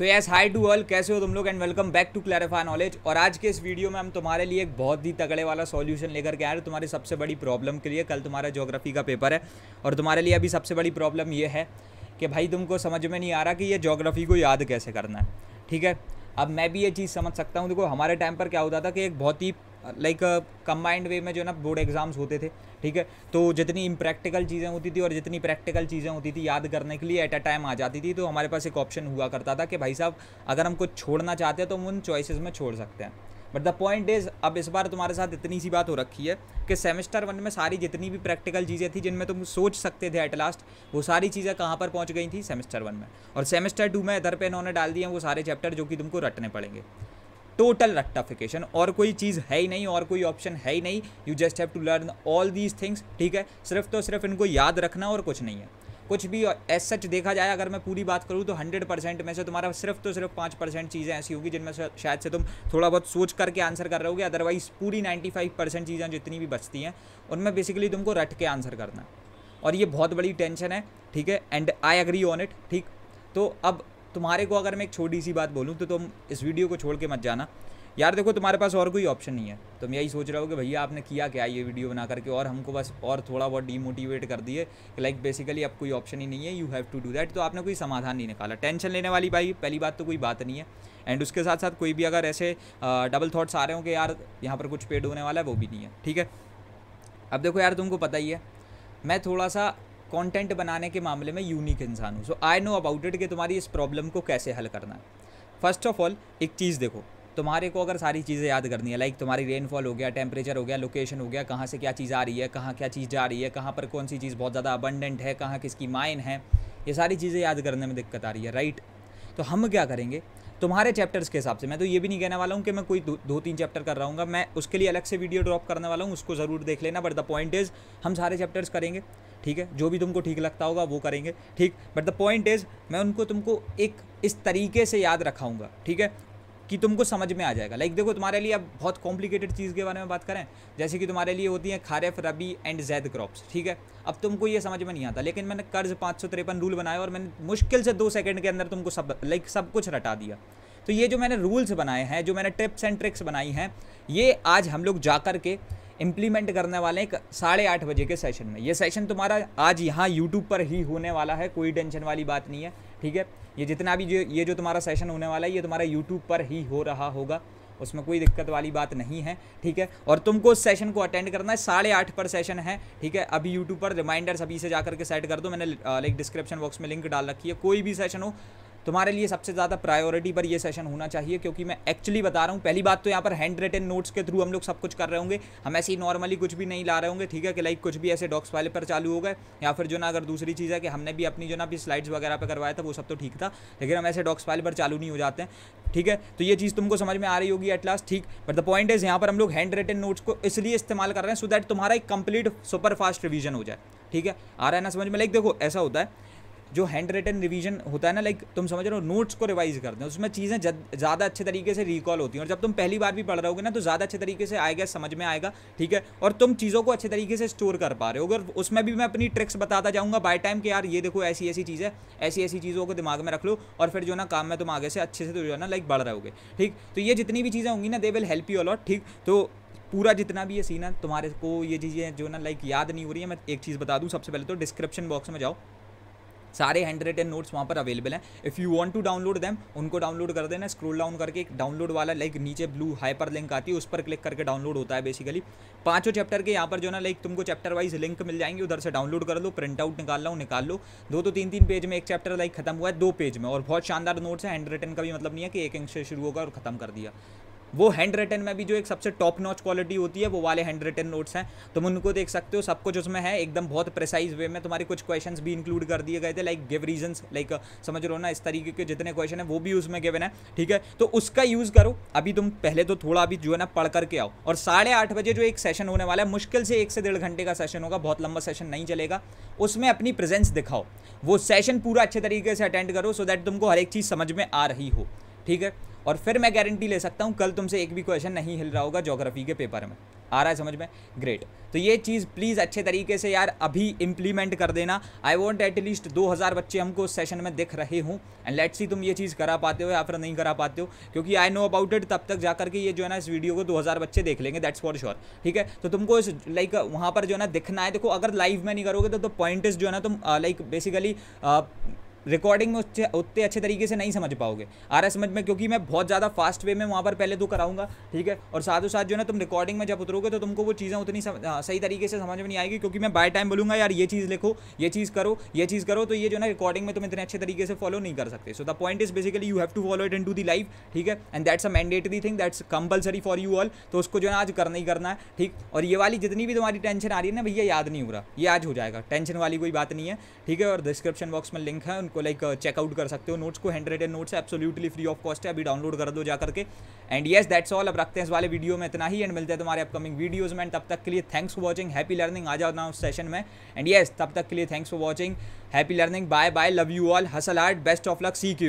So yes hi to all कैसे हो तुम लोग? And welcome back to clarify knowledge और आज के इस वीडियो में हम तुम्हारे लिए एक बहुत ही तगड़े वाला सॉल्यूशन लेकर के आए हैं तुम्हारी सबसे बड़ी प्रॉब्लम के लिए कल तुम्हारा ज्योग्राफी का पेपर है। और तुम्हारे लिए अभी सबसे बड़ी प्रॉब्लम ये है कि भाई तुमको समझ में नहीं आ रहा कि ये जोग्राफी को याद कैसे करना है। ठीक है? अब मैं भी ये चीज़ समझ सकता हूँ। देखो, हमारे टाइम पर क्या होता था कि एक बहुत ही लाइक कंबाइंड वे में जो ना बोर्ड एग्ज़ाम्स होते थे, ठीक है? तो जितनी इम्प्रैक्टिकल चीज़ें होती थी और जितनी प्रैक्टिकल चीज़ें होती थी याद करने के लिए एट अ टाइम आ जाती थी तो हमारे पास एक ऑप्शन हुआ करता था कि भाई साहब, अगर हम कुछ छोड़ना चाहते हैं तो हम उन चॉइसेस में छोड़ सकते हैं। बट द पॉइंट इज़ अब इस बार तुम्हारे साथ इतनी सी बात हो रखी है कि सेमेस्टर वन में सारी जितनी भी प्रैक्टिकल चीज़ें थी, जिनमें तुम सोच सकते थे एट लास्ट वो सारी चीज़ें कहाँ पर पहुँच गई थी? सेमेस्टर वन में। और सेमेस्टर टू में इधर पे इन्होंने डाल दिए वो सारे चैप्टर जो कि तुमको रटने पड़ेंगे। टोटल रट्टाफिकेशन और कोई चीज़ है ही नहीं, और कोई ऑप्शन है ही नहीं. You just have to learn all these things ठीक है? सिर्फ़ तो सिर्फ़ इनको याद रखना और कुछ नहीं है। कुछ भी एज सच देखा जाए, अगर मैं पूरी बात करूँ तो हंड्रेड परसेंट में से तुम्हारा सिर्फ़ तो सिर्फ़ पाँच परसेंट चीज़ें ऐसी होगी जिनमें से शायद से तुम थोड़ा बहुत सोच करके आंसर कर रहे होगे. अदरवाइज़ पूरी नाइन्टी फाइव परसेंट चीज़ें जितनी भी बचती हैं, उनमें बेसिकली तुमको रट के आंसर करना है। और ये बहुत बड़ी टेंशन है, ठीक है? And I agree on it ठीक? तो अब तुम्हारे को अगर मैं एक छोटी सी बात बोलूँ तो तुम इस वीडियो को छोड़ के मत जाना। यार देखो, तुम्हारे पास और कोई ऑप्शन नहीं है। तुम यही सोच रहे हो कि भैया आपने किया क्या ये वीडियो बना करके, और हमको बस और थोड़ा बहुत डीमोटिवेट कर दिए। कि लाइक बेसिकली अब कोई ऑप्शन ही नहीं है। You have to do that तो आपने कोई समाधान नहीं निकाला। टेंशन लेने वाली भाई, पहली बात तो कोई बात नहीं है। एंड उसके साथ साथ कोई भी अगर ऐसे डबल थाट्स आ रहे हो कि यार यहाँ पर कुछ पेड होने वाला है, वो भी नहीं है। ठीक है? अब देखो यार, तुमको पता ही है, मैं थोड़ा सा कंटेंट बनाने के मामले में यूनिक इंसान हूँ। So I know about it कि तुम्हारी इस प्रॉब्लम को कैसे हल करना है। फ़र्स्ट ऑफ़ ऑल एक चीज़ देखो। तुम्हारे को अगर सारी चीज़ें याद करनी है लाइक तुम्हारी रेनफॉल हो गया टेम्परेचर हो गया लोकेशन हो गया कहाँ से क्या चीज़ आ रही है कहाँ क्या चीज़ जा रही है कहाँ पर कौन सी चीज़ बहुत ज़्यादा अबंडेंट है कहाँ किसकी माइन है ये सारी चीज़ें याद करने में दिक्कत आ रही है राइट तो हम क्या करेंगे? तुम्हारे चैप्टर्स के हिसाब से मैं तो ये भी नहीं कहने वाला हूँ कि मैं कोई दो, दो तीन चैप्टर कर रहा हूँ मैं उसके लिए अलग से वीडियो ड्रॉप करने वाला हूँ उसको ज़रूर देख लेना बट द पॉइंट इज़ हम सारे चैप्टर्स करेंगे। ठीक है? जो भी तुमको ठीक लगता होगा, वो करेंगे। ठीक? बट द पॉइंट इज़ मैं उनको तुमको एक इस तरीके से याद रखाऊँगा, ठीक है? कि तुमको समझ में आ जाएगा। लाइक देखो, तुम्हारे लिए अब बहुत कॉम्प्लिकेटेड चीज़ के बारे में बात करें। जैसे कि तुम्हारे लिए होती है खारेफ, रबी एंड जैद क्रॉप्स ठीक है? अब तुमको ये समझ में नहीं आता, लेकिन मैंने कर्ज पाँच सौ तिरपन रूल बनाया और मैंने मुश्किल से दो सेकंड के अंदर तुमको सब लाइक सब कुछ रटा दिया। तो ये जो मैंने रूल्स बनाए हैं, जो मैंने टिप्स एंड ट्रिक्स बनाई हैं, ये आज हम लोग जा के इम्प्लीमेंट करने वाले हैं साढ़े आठ बजे के सेशन में। ये सेशन तुम्हारा आज यहाँ यूट्यूब पर ही होने वाला है, कोई टेंशन वाली बात नहीं है, ठीक है? ये जितना भी जो, ये जो तुम्हारा सेशन होने वाला है, ये तुम्हारा यूट्यूब पर ही हो रहा होगा, उसमें कोई दिक्कत वाली बात नहीं है, ठीक है? और तुमको उस सेशन को अटेंड करना है, साढ़े आठ पर सेशन है, ठीक है? अभी यूट्यूब पर रिमाइंडर सभी से जाकर के सेट कर दो, मैंने लाइक डिस्क्रिप्शन बॉक्स में लिंक डाल रखी है, कोई भी सेशन हो तुम्हारे लिए सबसे ज़्यादा प्रायोरिटी पर ये सेशन होना चाहिए, क्योंकि मैं एक्चुअली बता रहा हूँ, पहली बात तो यहाँ पर हैंड रिटन नोट्स के थ्रू हम लोग सब कुछ कर रहे होंगे। हम ऐसे ही नॉर्मली कुछ भी नहीं ला रहे होंगे, ठीक है कि लाइक कुछ भी ऐसे डॉक्स वाले पर चालू हो गए, या फिर जो ना अगर दूसरी चीज़ है कि हमने भी अपनी जो ना अभी स्लाइड्स वगैरह पर करवाया था, वो सब तो ठीक था, लेकिन हम ऐसे डॉक्स वाले पर चालू नहीं हो जाते हैं, ठीक है? तो ये चीज़ तुमको समझ में आ रही होगी एट लास्ट ठीक? बट द पॉइंट इज़ यहाँ पर हम लोग हैंड रिटन नोट्स को इसलिए इस्तेमाल कर रहे हैं सो दैट तुम्हारा एक कंप्लीट सुपर फास्ट रिविजन हो जाए, ठीक है? आ रहा है ना समझ में? लाइक देखो, ऐसा होता है जो हैंड रिटन रिवीजन होता है ना लाइक तुम समझ रहे हो नोट्स को रिवाइज करते हैं उसमें चीज़ें ज़्यादा अच्छे तरीके से रिकॉल होती हैं। और जब तुम पहली बार भी पढ़ रहे होगे ना तो ज़्यादा अच्छे तरीके से आएगा, समझ में आएगा, ठीक है? और तुम चीज़ों को अच्छे तरीके से स्टोर कर पा रहे हो। अगर उसमें भी मैं अपनी ट्रिक्स बताता जाऊँगा बाय टाइम कि यार, ये देखो, ऐसी ऐसी चीज़ है, ऐसी ऐसी चीज़ों को दिमाग में रख लो, और फिर जो ना, काम में तुम आगे से अच्छे से तो जो है ना लाइक बढ़ रहे होगे ठीक? तो ये जितनी भी चीज़ें होंगी ना they will help you a lot ठीक? तो पूरा जितना भी ये सीन है, तुम्हारे को ये चीज़ें जो ना लाइक याद नहीं हो रही है, मैं एक चीज़ बता दूँ, सबसे पहले तो डिस्क्रिप्शन बॉक्स में जाओ। सारे हैंड रिटन नोट्स वहाँ पर अवेलेबल हैं। If you want to download them उनको डाउनलोड कर देना। स्क्रॉल डाउन करके एक डाउनलोड वाला लाइक नीचे ब्लू हाइपर लिंक आती है, उस पर क्लिक करके डाउनलोड होता है बेसिकली पाँचों चैप्टर के यहाँ पर जो ना लाइक तुमको चैप्टर वाइज लिंक मिल जाएँगे, उधर से डाउनलोड कर लो प्रिंट आउट निकाल लो निकाल लो। दो तो तीन तीन पेज में एक चैप्टर लाइक खत्म हुआ है, दो पेज में। और बहुत शानदार नोट्स है हैंड रिटन का भी मतलब नहीं है कि एक इंक से शुरू होगा और खत्म कर दिया। वो हैंड रिटन में भी जो एक सबसे टॉप नॉच क्वालिटी होती है, वो वाले हैंड रिटन नोट्स हैं। तुम उनको देख सकते हो सब कुछ उसमें है, एकदम बहुत प्रिसाइज वे में तुम्हारे कुछ क्वेश्चन भी इंक्लूड कर दिए गए थे लाइक गिव रीजन लाइक समझ रहे हो ना, इस तरीके के जितने क्वेश्चन है, वो भी उसमें गिवन है, ठीक है? तो उसका यूज़ करो। अभी तुम पहले तो थोड़ा अभी जो है ना, पढ़ करके आओ। और साढ़े आठ बजे जो एक सेशन होने वाला है, मुश्किल से एक से डेढ़ घंटे का सेशन होगा, बहुत लंबा सेशन नहीं चलेगा। उसमें अपनी प्रेजेंस दिखाओ। वो सेशन पूरा अच्छे तरीके से अटेंड करो सो दैट तुमको हर एक चीज़ समझ में आ रही हो, ठीक है? और फिर मैं गारंटी ले सकता हूँ कल तुमसे एक भी क्वेश्चन नहीं हिल रहा होगा जोग्राफी के पेपर में। आ रहा है समझ में? ग्रेट तो ये चीज़ प्लीज़ अच्छे तरीके से यार अभी इम्प्लीमेंट कर देना। आई वॉन्ट एटलीस्ट दो हज़ार बच्चे हमको उस सेशन में दिख रहे हूँ। एंड लेट्स सी तुम ये चीज़ करा पाते हो या फिर नहीं करा पाते हो। क्योंकि आई नो अबाउट इट तब तक जाकर के ये जो है ना इस वीडियो को दो हज़ार बच्चे देख लेंगे दैट्स फॉर श्योर ठीक है? तो तुमको इस लाइक वहाँ पर जो है ना दिखना है। देखो अगर लाइव में नहीं करोगे तो, तो पॉइंट जो है ना तुम लाइक बेसिकली रिकॉर्डिंग में उतने अच्छे तरीके से नहीं समझ पाओगे। आ रहा समझ में, क्योंकि मैं बहुत ज़्यादा फास्ट वे में वहाँ पर पहले तो कराऊँगा, ठीक है? और साथ ही साथ जो है ना, तुम रिकॉर्डिंग में जब उतरोगे तो तुमको वो चीज़ें उतनी सही तरीके से समझ में नहीं आएगी, क्योंकि मैं बाय टाइम बोलूँगा, यार, ये चीज़ लिखो, ये चीज़ करो, ये चीज़ करो। तो ये जो ना रिकॉर्डिंग में तुम इतने अच्छे तरीके से फॉलो नहीं कर सकते। So the point is basically you have to follow it into the life ठीक है? And that's a mandatory thing that's compulsory for you all तो उसको जो है आज करना ही करना है, ठीक? और ये वाली जितनी भी तुम्हारी टेंशन आ रही है ना, भैया, याद नहीं हो रहा। ये आज हो जाएगा टेंशन वाली कोई बात नहीं है, ठीक है? और डिस्क्रिप्शन बॉक्स में लिंक है उनको लाइक चेकआउट कर सकते हो। नोट्स को handwritten notes absolutely free of cost है। अभी डाउनलोड कर दो जाकर के। एंड येस दैट्स ऑल अब रखते हैं इस वाले वीडियो में। इतना ही एंड मिलते हैं तुम्हारे अपकमिंग वीडियोज़ में। तब तक के लिए thanks for watching happy learning आ जाओ ना उस सेशन में। एंड येस तब तक के लिए thanks for watching happy learning bye bye love you all hustle art best of luck see के